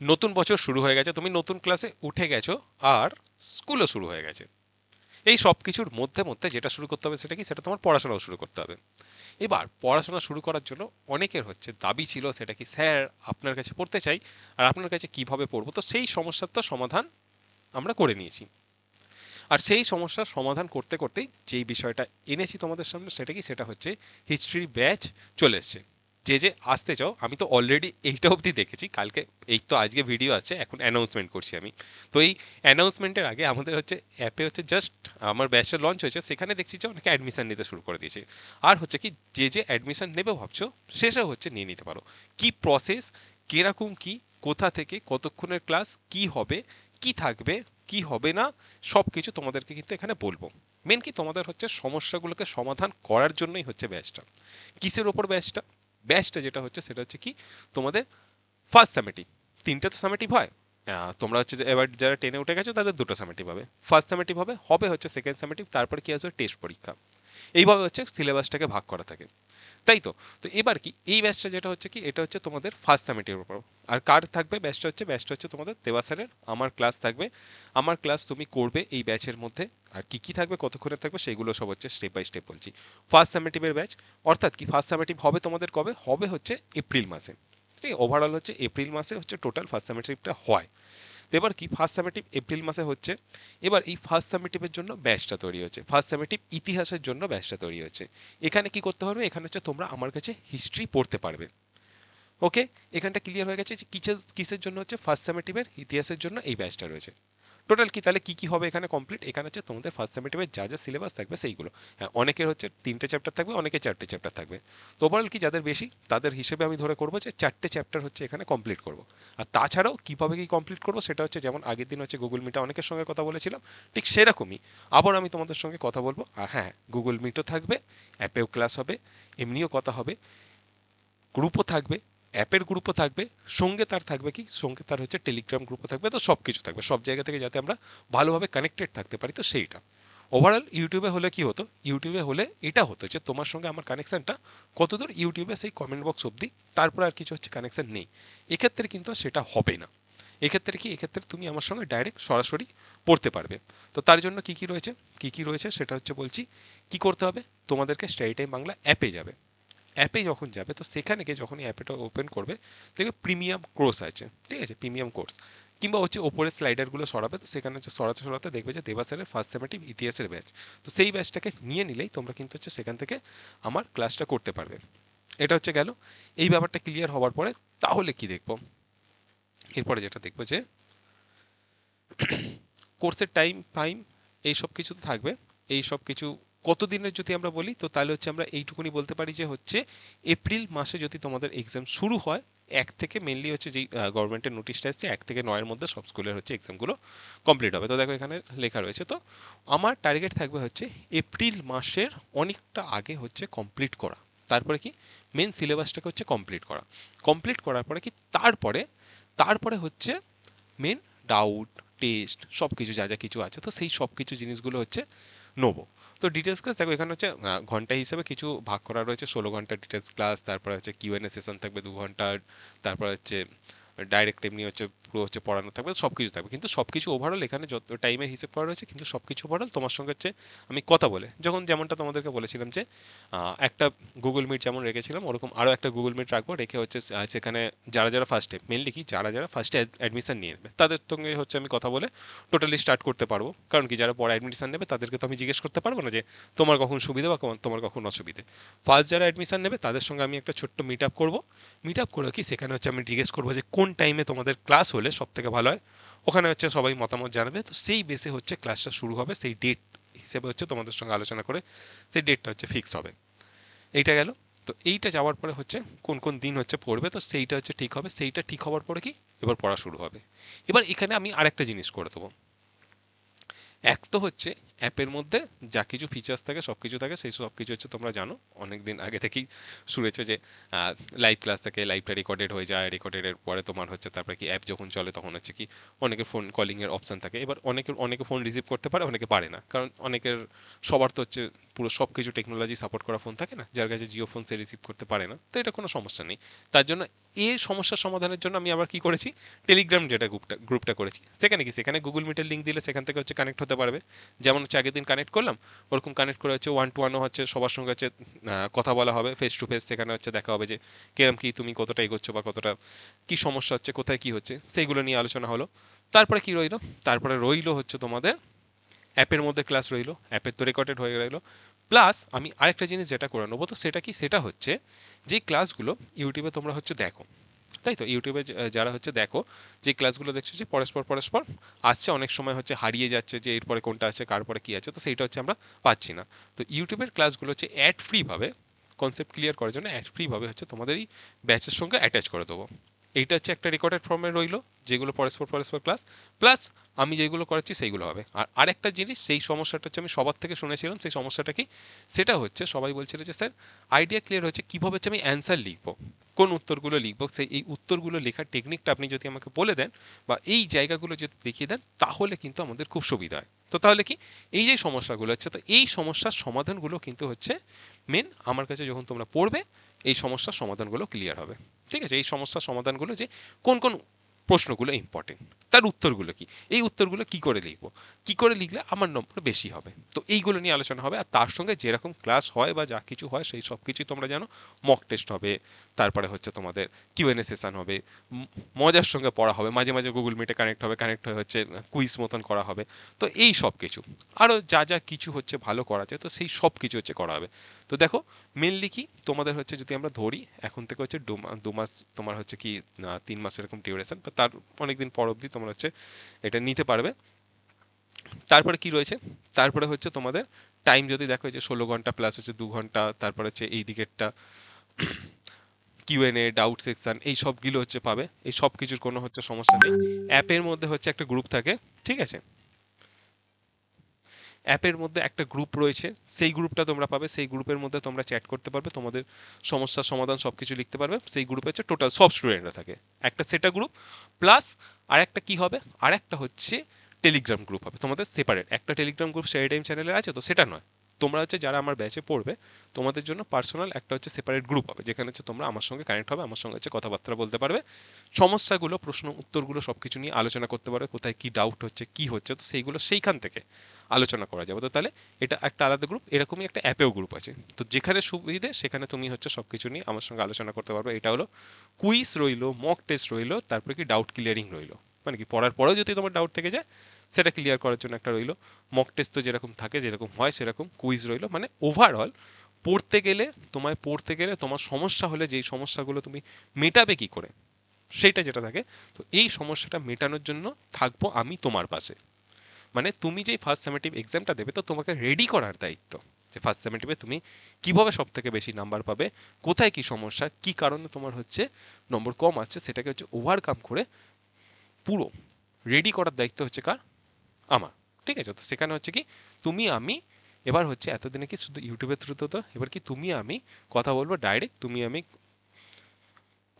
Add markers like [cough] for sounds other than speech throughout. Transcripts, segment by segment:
নতুন বছর শুরু হয়ে গেছে, তুমি নতুন ক্লাসে উঠে গেছো আর স্কুলও শুরু হয়ে গেছে। এই সব কিছুর মধ্যে মধ্যে যেটা শুরু করতে হবে সেটা কি? সেটা তোমার পড়াশোনাও শুরু করতে হবে। এবার পড়াশোনা শুরু করার জন্য অনেকের হচ্ছে দাবি ছিল সেটা কি, স্যার, আপনার কাছে পড়তে চাই আর আপনার কাছে কীভাবে পড়ব? তো সেই সমস্যার তো সমাধান আমরা করে নিয়েছি। আর সেই সমস্যার সমাধান করতে, করতেই যেই বিষয়টা এনেছি তোমাদের সামনে, সেটা কি? সেটা হচ্ছে হিস্ট্রি ব্যাচ চলে এসছে। যে যে আসতে চাও, আমি তো অলরেডি এইটা অবধি দেখেছি, কালকে এই তো আজকে ভিডিও আছে, এখন অ্যানাউন্সমেন্ট করছি আমি। তো এই অ্যানাউন্সমেন্টের আগে আমাদের হচ্ছে অ্যাপে হচ্ছে জাস্ট আমার ব্যাচটা লঞ্চ হয়েছে, সেখানে দেখছি যে অনেকে অ্যাডমিশান নিতে শুরু করে দিয়েছে। আর হচ্ছে কি, যে যে অ্যাডমিশান নেবে ভাবছ সেসব হচ্ছে নিয়ে নিতে পারো। কি প্রসেস কীরকম কি, কোথা থেকে, কতক্ষণের ক্লাস কি হবে, কি থাকবে, কি হবে না সব কিছু তোমাদেরকে কিন্তু এখানে বলব। মেন কি, তোমাদের হচ্ছে সমস্যাগুলোকে সমাধান করার জন্যই হচ্ছে ব্যাচটা কিসের ওপর ব্যাচটা ব্যাচটা যেটা হচ্ছে সেটা হচ্ছে কি তোমাদের ফার্স্ট সামেটিভ তিনটে তো সামেটিভ হয় তোমরা হচ্ছে এবার যারা টেনে উঠে গেছো তাদের দুটো সামেটিভ হবে ফার্স্ট সামেটিভ হবে হবে হচ্ছে সেকেন্ড সামেটিভ তারপর কি আসবে? টেস্ট পরীক্ষা। এইভাবে হচ্ছে সিলেবাসটাকে ভাগ করা থাকে। তাই তো তো এবার কি? এই ব্যাচটা যেটা হচ্ছে কি? এটা হচ্ছে তোমাদের ফার্স্ট সামেটিভের উপর আর কার থাকবে? ব্যাচটা হচ্ছে ব্যাচটা হচ্ছে তোমাদের দেবা স্যারের। আমার ক্লাস থাকবে। আমার ক্লাস তুমি করবে এই ব্যাচের মধ্যে। আর কি কি থাকবে, কতক্ষণে থাকবে, সেগুলো সব হচ্ছে স্টেপ বাই স্টেপ বলছি। ফার্স্ট সামেটিভের ব্যাচ। অর্থাৎ কি? ফার্স্ট সামেটিভ হবে তোমাদের কবে? হবে হচ্ছে এপ্রিল মাসে। ঠিক ওভারঅল হচ্ছে এপ্রিল মাসে হচ্ছে টোটাল ফার্স্ট সামেটিভটা হয়। তো এবার কি ফার্স্ট সামেটিভ এপ্রিল মাসে হচ্ছে। এবার এই ফার্স্ট সামেটিভের জন্য ব্যাচটা তৈরি হচ্ছে। ফার্স্ট সামেটিভ ইতিহাসের জন্য ব্যাচটা তৈরি হচ্ছে। এখানে কি করতে পারবে? এখানে হচ্ছে তোমরা আমার কাছে হিস্ট্রি পড়তে পারবে। ওকে এখানটা ক্লিয়ার হয়ে গেছে যে কিসের কিসের জন্য হচ্ছে ফার্স্ট সামেটিভের ইতিহাসের জন্য এই ব্যাচটা রয়েছে। টোটাল কি? তাহলে কি কি হবে এখানে কমপ্লিট এখানে হচ্ছে তোমাদের ফার্স্ট সেমিটিভের যা যা সিলেবাস থাকবে সেইগুলো। হ্যাঁ অনেকের হচ্ছে তিনটে চ্যাপ্টার থাকবে অনেকের চারটে চ্যাপ্টার থাকবে। তো ওভারঅল কি? যাদের বেশি, তাদের হিসেবে আমি ধরে করব যে চারটে চ্যাপ্টার হচ্ছে এখানে কমপ্লিট করব। আর তাছাড়াও কীভাবে কি কমপ্লিট করব সেটা হচ্ছে যেমন আগের দিন হচ্ছে গুগল মিটে অনেকের সঙ্গে কথা বলেছিলাম, ঠিক সেরকমই। আবার আমি তোমাদের সঙ্গে কথা বলব। আর হ্যাঁ গুগল মিটও থাকবে অ্যাপেও ক্লাস হবে, এমনিও কথা হবে গ্রুপও থাকবে অ্যাপের গ্রুপও থাকবে, সঙ্গে তার থাকবে কি? সঙ্গে তার হচ্ছে টেলিগ্রাম গ্রুপও থাকবে, তো সব কিছু থাকবে। সব জায়গা থেকে যাতে আমরা ভালোভাবে কানেক্টেড থাকতে পারি, তো সেইটা। ওভারঅল ইউটিউবে হলে কি হতো? ইউটিউবে হলে এটা হতো যে তোমার সঙ্গে আমার কানেকশানটা কতদূর? ইউটিউবে সেই কমেন্ট বক্স অবধি, তারপর আর কিছু হচ্ছে কানেকশান নেই। এক্ষেত্রে কিন্তু সেটা হবে না। এক্ষেত্রে কি? এক্ষেত্রে তুমি আমার সঙ্গে ডাইরেক্ট সরাসরি পড়তে পারবে। তো তার জন্য কি কি রয়েছে? কি কি রয়েছে? সেটা হচ্ছে বলছি, কি করতে হবে? তোমাদেরকে স্টাডি টাইম বাংলা অ্যাপে যাবে। অ্যাপে যখন যাবে, তো সেখানে গিয়ে যখন অ্যাপটা ওপেন করবে, দেখবে প্রিমিয়াম কোর্স আছে, ঠিক আছে? প্রিমিয়াম কোর্স কিংবা হচ্ছে ওপরে স্লাইডারগুলো সরাবে, তো সেখানে হচ্ছে সরাতে সরাতে দেখবে যে দেবাসের ফার্স্ট সেমেটিভ ইতিহাসের ব্যাচ তো সেই ব্যাচটাকে নিয়ে নিলেই তোমরা কিন্তু হচ্ছে সেখান থেকে আমার ক্লাসটা করতে পারবে। এটা হচ্ছে গেল। এই ব্যাপারটা ক্লিয়ার হওয়ার পরে, তাহলে কি দেখব? এরপরে যেটা দেখব যে কোর্সের টাইম ফাইম এই সব কিছু তো থাকবে। এই সব কিছু কতদিনের যদি আমরা বলি, তো তাহলে হচ্ছে আমরা এইটুকুনি বলতে পারি যে হচ্ছে এপ্রিল মাসে যদি তোমাদের এক্সাম শুরু হয়, এক থেকে মেনলি হচ্ছে যেই গভর্নমেন্টের নোটিশটা এসছে, এক থেকে নয়ের মধ্যে সব স্কুলের হচ্ছে এক্সামগুলো কমপ্লিট হবে। তো দেখো এখানে লেখা রয়েছে, তো আমার টার্গেট থাকবে হচ্ছে এপ্রিল মাসের অনেকটা আগে হচ্ছে কমপ্লিট করা। তারপরে কি? মেন সিলেবাসটাকে হচ্ছে কমপ্লিট করা। কমপ্লিট করার পরে কি? তারপরে তারপরে হচ্ছে মেন ডাউট টেস্ট সব কিছু যা যা কিছু আছে, তো সেই সব কিছু জিনিসগুলো হচ্ছে নেব। তো ডিটেলস ক্লাস দেখো, এখানে হচ্ছে ঘণ্টা হিসেবে কিছু ভাগ করা রয়েছে। ষোলো ঘণ্টা ডিটেলস ক্লাস তারপরে হচ্ছে কিউএনএ সেশন থাকবে দু ঘণ্টার, তারপর হচ্ছে ডাইরেক্ট এমনি হচ্ছে পুরো হচ্ছে পড়ানো থাকবে সব কিছু থাকবে। কিন্তু সব কিছু ওভারঅল এখানে যত টাইমের হিসেব করা রয়েছে, কিন্তু সব কিছু ওভারঅল তোমার সঙ্গে হচ্ছে আমি কথা বলে, যখন যেমনটা তোমাদেরকে বলেছিলাম যে একটা গুগল মিট যেমন রেখেছিলাম, ওরকম আরও একটা গুগল মিট রাখব, রেখে হচ্ছে সেখানে যারা যারা ফার্স্টে মেনলি কি যারা যারা ফার্স্টে অ্যাডমিশন নিয়ে নেবে, তাদের সঙ্গে হচ্ছে আমি কথা বলে টোটালি স্টার্ট করতে পারব। কারণ কি যারা পরে অ্যাডমিশন নেবে, তাদেরকে তো আমি জিজ্ঞেস করতে পারব না যে, তোমার কখন সুবিধা বা তোমার কখন অসুবিধে। ফার্স্ট যারা অ্যাডমিশন নেবে, তাদের সঙ্গে আমি একটা ছোট্ট মিট আপ করব। মিট আপ করে কি, সেখানে হচ্ছে আমি জিজ্ঞেস করব যে, কোন টাইমে তোমাদের ক্লাস হলে সব থেকে ভালো হয়। ওখানে হচ্ছে সবাই মতামত জানাবে। তো সেই বেসে হচ্ছে ক্লাসটা শুরু হবে। সেই ডেট হিসেবে হচ্ছে তোমাদের সঙ্গে আলোচনা করে সেই ডেটটা হচ্ছে ফিক্স হবে। এইটা গেল। তো এইটা যাওয়ার পরে হচ্ছে কোন কোন দিন হচ্ছে পড়বে, তো সেইটা হচ্ছে ঠিক হবে। সেইটা ঠিক হওয়ার পরে কি? এবার পড়া শুরু হবে। এবার এখানে আমি আরেকটা জিনিস করে দেবো। এক তো হচ্ছে অ্যাপের মধ্যে যা কিছু ফিচার্স থাকে সব কিছু থাকে, সেই সব কিছু হচ্ছে তোমরা জানো। অনেক দিন আগে থেকেই শুনেছো যে লাইভ ক্লাস থাকে লাইভটা রেকর্ডেড হয়ে যায় রেকর্ডেডের পরে তোমার হচ্ছে তারপরে কি অ্যাপ যখন চলে তখন হচ্ছে কি অনেকের ফোন কলিংয়ের অপশান থাকে। এবার অনেকের, অনেকে ফোন রিসিভ করতে পারে, অনেকে পারে না। কারণ অনেকের সবার তো হচ্ছে পুরো সব কিছু টেকনোলজি সাপোর্ট করা ফোন থাকে না। যার কাছে জিও ফোন সে রিসিভ করতে পারে না। তো এটা কোনো সমস্যা নেই। তার জন্য এই সমস্যার সমাধানের জন্য আমি আবার কি করেছি? টেলিগ্রাম যেটা গ্রুপটা গ্রুপটা করেছি। সেখানে কি? সেখানে গুগল মিটের লিঙ্ক দিলে সেখান থেকে হচ্ছে কানেক্ট হতে পারবে। যেমন হচ্ছে আগের দিন কানেক্ট করলাম। ওরকম কানেক্ট করে হচ্ছে ওয়ান টু ওয়ানও হচ্ছে সবার সঙ্গে হচ্ছে কথা বলা হবে ফেস টু ফেস সেখানে হচ্ছে দেখা হবে যে কিরম কি তুমি কতটা এগোচ্ছ বা কতটা কি সমস্যা হচ্ছে, কোথায় কি হচ্ছে সেইগুলো নিয়ে আলোচনা হলো। তারপরে কি রইল? তারপরে রইল হচ্ছে তোমাদের অ্যাপের মধ্যে ক্লাস রইল অ্যাপের তো রেকর্ডেড হয়ে রইল প্লাস আমি আরেকটা জিনিস যেটা করে নেব, তো সেটা কি? সেটা হচ্ছে যে ক্লাসগুলো ইউটিউবে তোমরা হচ্ছে দেখো। তাই তো? ইউটিউবে যারা হচ্ছে দেখো, যে ক্লাসগুলো দেখছ, যে পরস্পর পরস্পর আসছে, অনেক সময় হচ্ছে হারিয়ে যাচ্ছে, যে এরপরে কোনটা আছে, কার পরে কী আছে, তো সেইটা হচ্ছে আমরা পাচ্ছি না। তো ইউটিউবের ক্লাসগুলো হচ্ছে অ্যাড ফ্রিভাবে কনসেপ্ট ক্লিয়ার করার জন্য অ্যাড ফ্রিভাবে হচ্ছে তোমাদের এই ব্যাচের সঙ্গে অ্যাটাচ করে দেবো। এইটা হচ্ছে একটা রেকর্ডেড ফর্মে রইল, যেগুলো পরস্পর পরস্পর ক্লাস প্লাস আমি যেগুলো করাচ্ছি সেইগুলো হবে। আর আরেকটা জিনিস, সেই সমস্যাটা হচ্ছে আমি সবার থেকে শুনেছিলাম, সেই সমস্যাটা কি? সেটা হচ্ছে, সবাই বলছিল যে, স্যার আইডিয়া ক্লিয়ার হচ্ছে, কীভাবে হচ্ছে আমি অ্যান্সার লিখব? কোন উত্তরগুলো লিখব? সেই এই উত্তরগুলো লেখার টেকনিকটা আপনি যদি আমাকে বলে দেন, বা এই জায়গাগুলো যদি দেখিয়ে দেন, তাহলে কিন্তু আমাদের খুব সুবিধা হয়। তো তাহলে কি? এই যে সমস্যাগুলো হচ্ছে, তো এই সমস্যার সমাধানগুলো কিন্তু হচ্ছে মেন আমার কাছে যখন তোমরা পড়বে, এই সমস্যার সমাধানগুলো ক্লিয়ার হবে। ঠিক আছে, এই সমস্যার সমাধানগুলো যে কোন কোন প্রশ্নগুলো ইম্পর্টেন্ট তার উত্তরগুলো কি? এই উত্তরগুলো কি করে লিখব? কি করে লিখলে আমার নম্বর বেশি হবে? তো এইগুলো নিয়ে আলোচনা হবে, আর তার সঙ্গে যেরকম ক্লাস হয় বা যা কিছু হয়, সেই সব কিছুই তোমরা জানো। মক টেস্ট হবে, তারপরে হচ্ছে তোমাদের কিউএনএ সেশন হবে মজার সঙ্গে পড়া হবে, মাঝে মাঝে গুগল মিটে কানেক্ট হবে কানেক্ট হয়ে হচ্ছে কুইজ মতন করা হবে। তো এই সব কিছু আরও যা যা কিছু হচ্ছে ভালো করা যায় তো সেই সব কিছু হচ্ছে করা হবে। তো দেখো মেনলি কি? তোমাদের হচ্ছে যদি আমরা ধরি, এখন থেকে হচ্ছে দু মাস, তোমার হচ্ছে কি তিন মাস এরকম ডিউরেশন বা তার অনেকদিন পর অবধি তোমরা হচ্ছে এটা নিতে পারবে। তারপরে কি রয়েছে? তারপরে হচ্ছে তোমাদের টাইম যদি দেখো যে ষোলো ঘণ্টা প্লাস হচ্ছে দু ঘণ্টা, তারপরে হচ্ছে এই দিকেরটা কিউএনএ ডাউট সেকশন এই সবগুলো হচ্ছে পাবে। এই সব কিছুর কোনো হচ্ছে সমস্যা নেই। অ্যাপের মধ্যে হচ্ছে একটা গ্রুপ থাকে, ঠিক আছে? অ্যাপের মধ্যে একটা গ্রুপ রয়েছে, সেই গ্রুপটা তোমরা পাবে, সেই গ্রুপের মধ্যে তোমরা চ্যাট করতে পারবে, তোমাদের সমস্যার সমাধান সব কিছু লিখতে পারবে, সেই গ্রুপে হচ্ছে টোটাল সব স্টুডেন্টরা থাকে। একটা সেটা গ্রুপ প্লাস আর একটা কী হবে? আর একটা হচ্ছে টেলিগ্রাম গ্রুপ হবে, তোমাদের সেপারেট একটা টেলিগ্রাম গ্রুপ শেয়ার টাইম চ্যানেলে আছে, তো সেটা নয়। তোমরা হচ্ছে যারা আমার ব্যাচে পড়বে, তোমাদের জন্য পার্সোনাল একটা হচ্ছে সেপারেট গ্রুপ হবে, যেখানে হচ্ছে তোমরা আমার সঙ্গে কানেক্ট হবে, আমার সঙ্গে হচ্ছে কথাবার্তা বলতে পারবে, সমস্যাগুলো, প্রশ্ন, উত্তরগুলো সব কিছু নিয়ে আলোচনা করতে পারবে, কোথায় কী ডাউট হচ্ছে, কি হচ্ছে, তো সেইগুলো সেইখান থেকে আলোচনা করা যাবে। তো তাহলে এটা একটা আলাদা গ্রুপ এরকমই একটা অ্যাপেও গ্রুপ আছে। তো যেখানে সুবিধে, সেখানে তুমি হচ্ছে সব কিছু নিয়ে আমার সঙ্গে আলোচনা করতে পারবে। এটা হলো কুইজ রইল মক টেস্ট রইল, তারপরে কি ডাউট ক্লিয়ারিং রইল। মানে কি, পড়ার পরেও যদি তোমার ডাউট থেকে যায়, সেটা ক্লিয়ার করার জন্য একটা রইল। মক টেস্ট তো যেরকম থাকে, যেরকম হয়, সেরকম কুইজ রইল। মানে ওভারঅল পড়তে গেলে, তোমায় পড়তে গেলে তোমার সমস্যা হলে যেই সমস্যাগুলো তুমি মেটাবে কি করে, সেইটা যেটা থাকে, তো এই সমস্যাটা মেটানোর জন্য থাকব আমি তোমার পাশে। মানে তুমি যেই ফার্স্ট সেমেটিভ এক্সামটা দেবে, তো তোমাকে রেডি করার দায়িত্ব যে ফার্স্ট সেমেটিভে তুমি কীভাবে সব থেকে বেশি নাম্বার পাবে, কোথায় কি সমস্যা, কি কারণে তোমার হচ্ছে নম্বর কম আসছে, সেটাকে হচ্ছে ওভারকাম করে পুরো রেডি করার দায়িত্ব হচ্ছে কার? আমার। ঠিক আছে? তো সেখানে হচ্ছে কি, তুমি, আমি, এবার হচ্ছে এতদিনে কি শুধু ইউটিউবের থ্রুতে তো এবার কি তুমি, আমি কথা বলব ডাইরেক্ট তুমি, আমি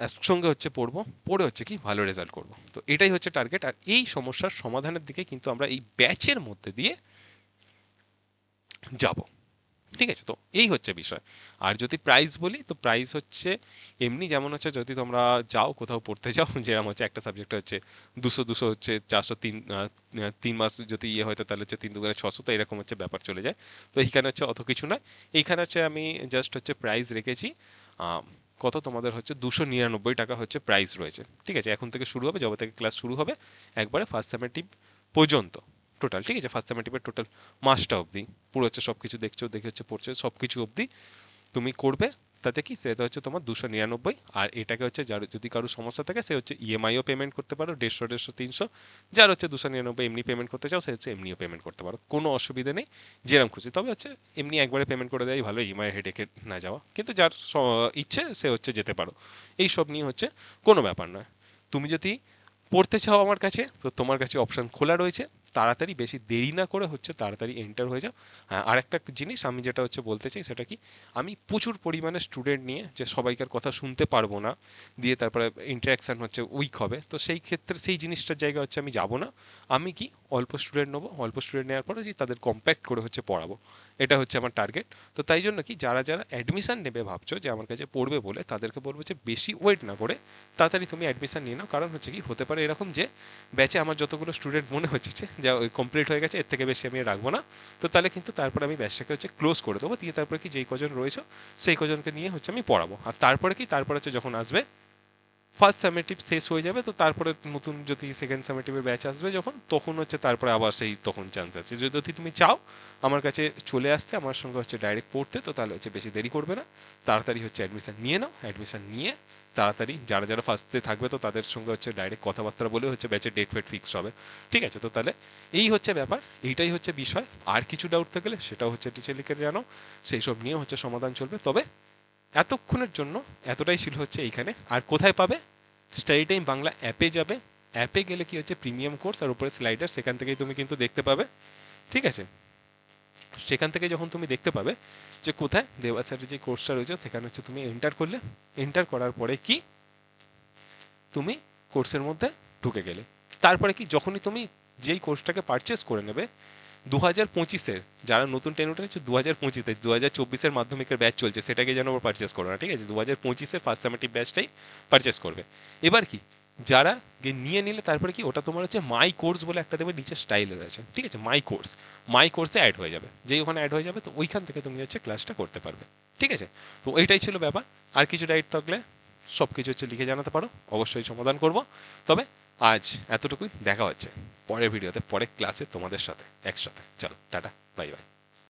একসঙ্গে হচ্ছে পড়ব, পড়ে হচ্ছে কি ভালো রেজাল্ট করব। তো এটাই হচ্ছে টার্গেট আর এই সমস্যার সমাধানের দিকে কিন্তু আমরা এই ব্যাচের মধ্যে দিয়ে যাব। ঠিক আছে, তো এই হচ্ছে বিষয়। আর যদি প্রাইস বলি, তো প্রাইস হচ্ছে এমনি যেমন হচ্ছে যদি তোমরা যাও, কোথাও পড়তে যাও [laughs] যেরকম হচ্ছে একটা সাবজেক্ট হচ্ছে দুশো দুশো হচ্ছে চারশো তিন তিন মাস যদি ইয়ে হয়তো তাহলে হচ্ছে তিন দুগুণে ছশো, তো এরকম হচ্ছে ব্যাপার চলে যায়। তো এইখানে হচ্ছে অত কিছু নয়। এইখানে হচ্ছে আমি জাস্ট হচ্ছে প্রাইস রেখেছি কত তোমাদের হচ্ছে দুশো নিরানব্বই টাকা হচ্ছে প্রাইস রয়েছে। ঠিক আছে, এখন থেকে শুরু হবে, যবে থেকে ক্লাস শুরু হবে, একবারে ফার্স্ট সেমেটিভ পর্যন্ত। টোটাল ঠিক আছে? ফার্স্ট সেমেটিভের টোটাল মাসটা অবধি। পুরো হচ্ছে সব কিছু দেখছ, দেখে হচ্ছে পড়ছো সব কিছু অবধি তুমি করবে, তাতে কি? সেটা হচ্ছে তোমার দুশো নিরানব্বই, আর এটাকে হচ্ছে যার, যদি কারও সমস্যা থাকে, সে হচ্ছে ইএমআইও পেমেন্ট করতে পারো, দেড়শো দেড়শো, তিনশো। যার হচ্ছে দুশো নিরানব্বই এমনি পেমেন্ট করতে চাও, সে হচ্ছে এমনিও পেমেন্ট করতে পারো। কোনো অসুবিধা নেই, যেরকম খুশি। তবে হচ্ছে এমনি একবারে পেমেন্ট করে দেয় ভালো ইএমআই হেডেকে না যাওয়া। কিন্তু যার ইচ্ছে, সে হচ্ছে যেতে পারো। এই সব নিয়ে হচ্ছে কোনো ব্যাপার নয়। তুমি যদি পড়তে চাও আমার কাছে, তো তোমার কাছে অপশান খোলা রয়েছে। তাড়াতাড়ি, বেশি দেরি না করে হচ্ছে তাড়াতাড়ি এন্টার হয়ে যাও। হ্যাঁ আর একটা জিনিস আমি যেটা হচ্ছে বলতে চাই সেটা কি, আমি প্রচুর পরিমাণে স্টুডেন্ট নিয়ে যে সবাইকার কথা শুনতে পারব না, দিয়ে তারপরে ইন্টারাকশান হচ্ছে উইক হবে, তো সেই ক্ষেত্রে সেই জিনিসটার জায়গা হচ্ছে আমি যাব না। আমি কি অল্প স্টুডেন্ট নেব, অল্প স্টুডেন্ট নেওয়ার পরে তাদের কম্প্যাক্ট করে হচ্ছে পড়াবো। এটা হচ্ছে আমার টার্গেট তো তাই জন্য কি যারা যারা অ্যাডমিশান নেবে ভাবছ, যে আমার কাছে পড়বে বলে, তাদেরকে বলব যে বেশি ওয়েট না করে তাড়াতাড়ি তুমি অ্যাডমিশান নিয়ে নাও। কারণ হচ্ছে কি, হতে পারে এরকম যে ব্যাচে আমার যতগুলো স্টুডেন্ট মনে হচ্ছে, যা কমপ্লিট হয়ে গেছে, এর থেকে বেশি আমি রাখব না। তো তাহলে কিন্তু তারপরে আমি ব্যাচটাকে হচ্ছে ক্লোজ করে দেবো। দিয়ে তারপরে কি যেই কজন রয়েছে, সেই কজনকে নিয়ে হচ্ছে আমি পড়াবো। আর তারপরে কি, তারপরে হচ্ছে যখন আসবে ফার্স্ট সামেটিভ শেষ হয়ে যাবে, তো তারপরে নতুন যদি সেকেন্ড সামেটিভের ব্যাচ আসবে যখন, তখন হচ্ছে তারপরে আবার সেই তখন চান্স আছে। যদি তুমি চাও, আমার কাছে চলে আসতে, আমার সঙ্গে হচ্ছে ডাইরেক্ট পড়তে, তো তাহলে হচ্ছে বেশি দেরি করবে না। তাড়াতাড়ি হচ্ছে অ্যাডমিশন নিয়ে নাও অ্যাডমিশন নিয়ে তাড়াতাড়ি যারা যারা ফার্স্টে থাকবে, তো তাদের সঙ্গে হচ্ছে ডাইরেক্ট কথাবার্তা বলে হচ্ছে ব্যাচের ডেট ফেট ফিক্স হবে। ঠিক আছে, তো তাহলে এই হচ্ছে ব্যাপার, এইটাই হচ্ছে বিষয়। আর কিছু ডাউট থাকলে সেটাও হচ্ছে টিচার লিখে জানো সেই সব নিয়ে হচ্ছে সমাধান চলবে। তবে এতক্ষণের জন্য এতটাই ছিল হচ্ছে এইখানে। আর কোথায় পাবে? স্টাডি টাইম বাংলা অ্যাপে যাবে। অ্যাপে গেলে কি হচ্ছে? প্রিমিয়াম কোর্স আর উপরে স্লাইডার সেখান থেকেই তুমি কিন্তু দেখতে পাবে। ঠিক আছে? সেখান থেকে যখন তুমি দেখতে পাবে যে কোথায় দেবাসারের যে কোর্সটা রয়েছে, সেখানে হচ্ছে তুমি এন্টার করলে। এন্টার করার পরে কি? তুমি কোর্সের মধ্যে ঢুকে গেলে। তারপরে কি? যখনই তুমি যেই কোর্সটাকে পারচেস করে নেবে দু হাজার পঁচিশের, যারা নতুন টেন উঠে হচ্ছে দু হাজার পঁচিশে দু হাজার চব্বিশের মাধ্যমিকের ব্যাচ চলছে, সেটাকে যেন আবার পারচেস করো না ঠিক আছে? দু হাজার পঁচিশের ফার্স্ট সেমেটিভ ব্যাচটাই পারচেস করবে। এবার কি? যারা নিয়ে নিলে তারপরে কি? ওটা তোমার হচ্ছে মাই কোর্স বলে একটা দেবে, নিচে স্টাইল আছে, ঠিক আছে? মাই কোর্স মাই কোর্সে অ্যাড হয়ে যাবে। যেই ওখানে অ্যাড হয়ে যাবে, তো ওইখান থেকে তুমি হচ্ছে ক্লাসটা করতে পারবে, ঠিক আছে? তো এইটাই ছিল ব্যাপার। আর কিছু ডাইট থাকলে সব কিছু হচ্ছে লিখে জানাতে পারো, অবশ্যই সমাধান করব। তবে আজ এতটুকুই, দেখা হচ্ছে পরের ভিডিওতে, পরের ক্লাসে তোমাদের সাথে, একসাথে। চলো, টাটা বাই বাই